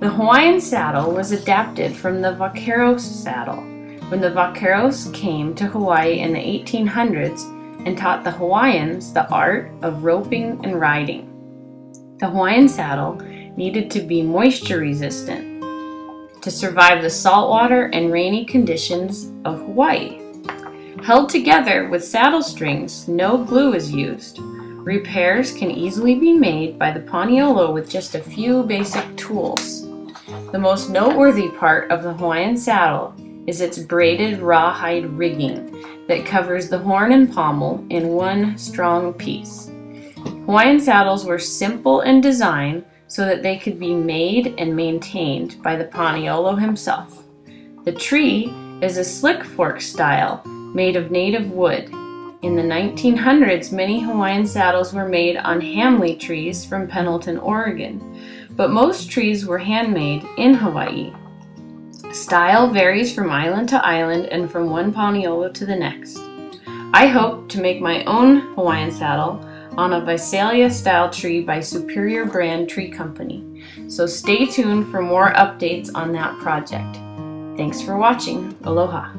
The Hawaiian saddle was adapted from the vaqueros saddle when the vaqueros came to Hawaii in the 1800s and taught the Hawaiians the art of roping and riding. The Hawaiian saddle needed to be moisture resistant to survive the saltwater and rainy conditions of Hawaii. Held together with saddle strings, no glue is used. Repairs can easily be made by the Paniolo with just a few basic tools. The most noteworthy part of the Hawaiian saddle is its braided rawhide rigging that covers the horn and pommel in one strong piece. Hawaiian saddles were simple in design so that they could be made and maintained by the Paniolo himself. The tree is a slick fork style made of native wood. In the 1900s, many Hawaiian saddles were made on Hamley trees from Pendleton, Oregon, but most trees were handmade in Hawaii. Style varies from island to island and from one Paniolo to the next. I hope to make my own Hawaiian saddle on a Visalia style tree by Superior Brand Tree Company, so stay tuned for more updates on that project. Thanks for watching. Aloha.